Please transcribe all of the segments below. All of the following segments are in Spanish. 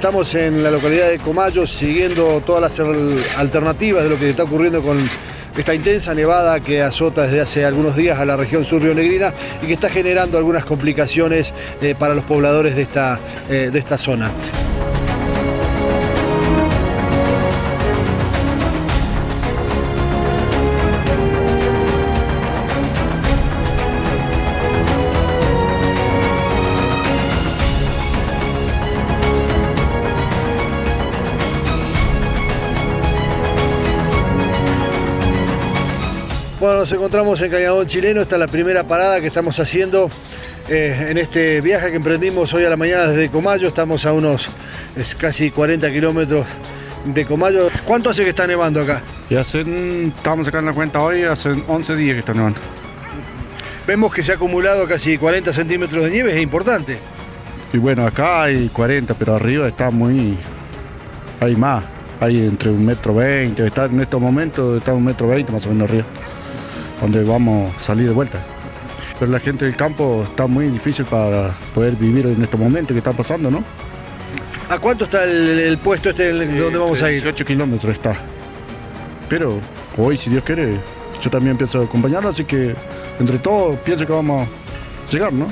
Estamos en la localidad de Comayo siguiendo todas las alternativas de lo que está ocurriendo con esta intensa nevada que azota desde hace algunos días a la región sur Negrina y que está generando algunas complicaciones eh, para los pobladores de esta, eh, de esta zona. Bueno, nos encontramos en Cañadón Chileno, esta es la primera parada que estamos haciendo eh, en este viaje que emprendimos hoy a la mañana desde Comayo, estamos a unos casi 40 kilómetros de Comayo. ¿Cuánto hace que está nevando acá? Ya estamos sacando la cuenta hoy, hace 11 días que está nevando. Vemos que se ha acumulado casi 40 centímetros de nieve, es importante. Y bueno, acá hay 40, pero arriba está muy... hay más, hay entre un metro veinte, está en estos momentos está un metro veinte más o menos arriba donde vamos a salir de vuelta. Pero la gente del campo está muy difícil para poder vivir en estos momentos que están pasando, ¿no? ¿A cuánto está el, puesto este donde vamos a ir? 18 kilómetros está. Pero hoy, si Dios quiere, yo también pienso acompañarlo, así que entre todos pienso que vamos a llegar, ¿no?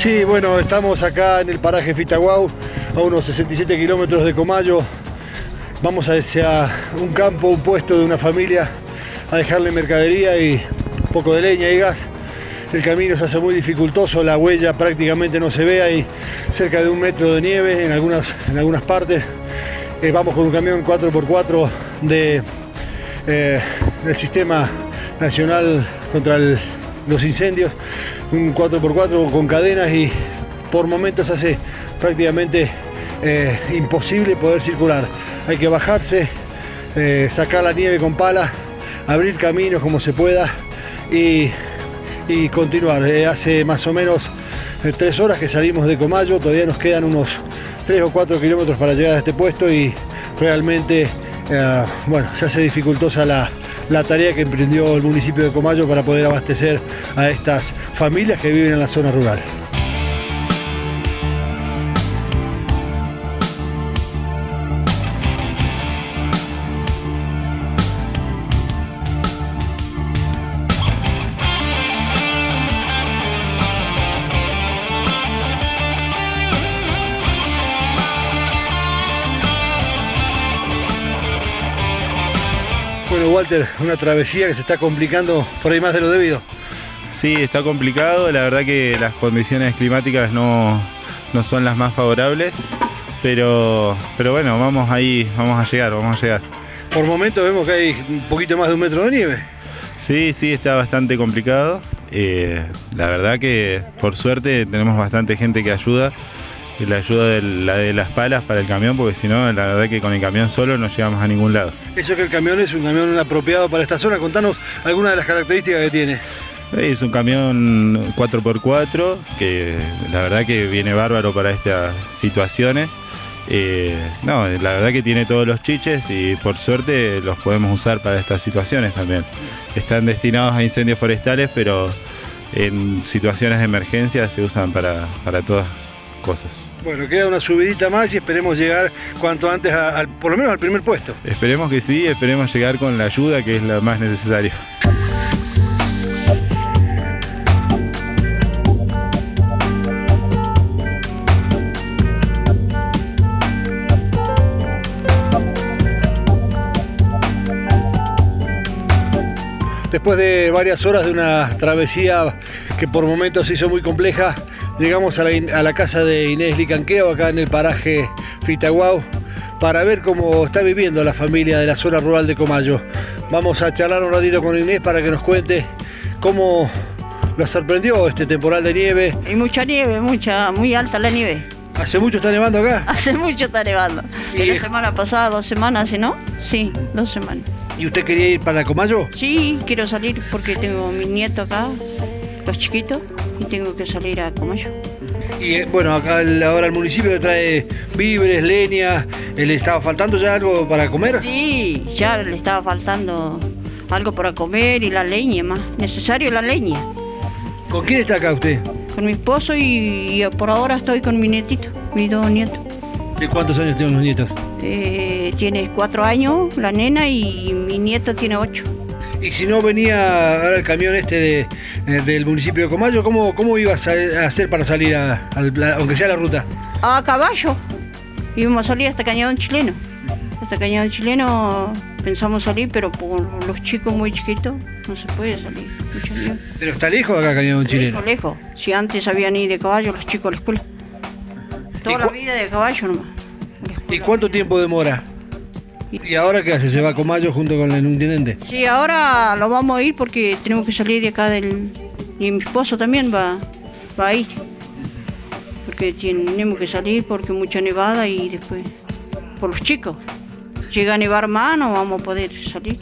Sí, bueno, estamos acá en el paraje Fitaguau, a unos 67 kilómetros de Comayo. Vamos hacia un campo, un puesto de una familia, a dejarle mercadería y un poco de leña y gas. El camino se hace muy dificultoso, la huella prácticamente no se ve, hay cerca de un metro de nieve en algunas, en algunas partes. Eh, vamos con un camión 4x4 de, eh, del Sistema Nacional contra los Incendios un 4x4 con cadenas y por momentos hace prácticamente eh, imposible poder circular. Hay que bajarse, eh, sacar la nieve con pala, abrir caminos como se pueda y, continuar. Eh, hace más o menos tres horas que salimos de Comayo, todavía nos quedan unos 3 o 4 kilómetros para llegar a este puesto y realmente bueno, se hace dificultosa la, la tarea que emprendió el municipio de Comayo para poder abastecer a estas familias que viven en la zona rural. Bueno, Walter, una travesía que se está complicando por ahí más de lo debido. Sí, está complicado. La verdad que las condiciones climáticas no, son las más favorables. Pero, pero bueno, vamos ahí, vamos a llegar, vamos a llegar. Por momentos vemos que hay un poquito más de un metro de nieve. Sí, sí, está bastante complicado. Eh, la verdad que por suerte tenemos bastante gente que ayuda la ayuda de, la de las palas para el camión, porque si no, la verdad que con el camión solo no llegamos a ningún lado. Eso que el camión es un camión apropiado para esta zona, contanos algunas de las características que tiene. Es un camión 4x4 que la verdad que viene bárbaro para estas situaciones. Eh, no, la verdad que tiene todos los chiches y por suerte los podemos usar para estas situaciones también. Están destinados a incendios forestales, pero en situaciones de emergencia se usan para, para todas cosas. Bueno, queda una subidita más y esperemos llegar cuanto antes, al, por lo menos al primer puesto. Esperemos que sí, esperemos llegar con la ayuda que es la más necesaria. Después de varias horas de una travesía que por momentos se hizo muy compleja, llegamos a la, casa de Inés Licanqueo, acá en el paraje Fitaguau, para ver cómo está viviendo la familia de la zona rural de Comayo. Vamos a charlar un ratito con Inés para que nos cuente cómo lo sorprendió este temporal de nieve. Hay mucha nieve, mucha, muy alta la nieve. ¿Hace mucho está nevando acá? Hace mucho está nevando. ¿Y? La semana pasada, dos semanas, ¿no? Sí, dos semanas. ¿Y usted quería ir para Comayo? Sí, quiero salir porque tengo mi nieto acá, los chiquitos, y tengo que salir a Comayo. Y eh, bueno, acá ahora el municipio le trae víveres, leña. Eh, ¿Le estaba faltando ya algo para comer? Sí, ya le estaba faltando algo para comer y la leña más. Necesario la leña. ¿Con quién está acá usted? Con mi esposo y, por ahora estoy con mi nietito, mis dos nietos. ¿De cuántos años tienen los nietos? Eh, tiene cuatro años la nena y mi nieto tiene ocho. Y si no venía ahora el camión este de, eh, del municipio de Comayo, ¿cómo, cómo ibas a hacer para salir, a, aunque sea la ruta? A caballo. Íbamos a salir hasta Cañadón Chileno. Hasta Cañadón Chileno pensamos salir, pero por los chicos muy chiquitos no se puede salir. ¿Pero está lejos de acá Cañadón Chileno? Lejos, lejos. Si antes habían ido de caballo los chicos a la escuela. Toda la vida de caballo nomás. ¿Y cuánto tiempo demora? ¿Y ahora qué hace? ¿Se va con Mayo junto con el intendente? Sí, ahora lo vamos a ir porque tenemos que salir de acá del... Y mi esposo también va, va a ir. Porque tenemos que salir porque mucha nevada y después... Por los chicos. Llega a nevar más, no vamos a poder salir.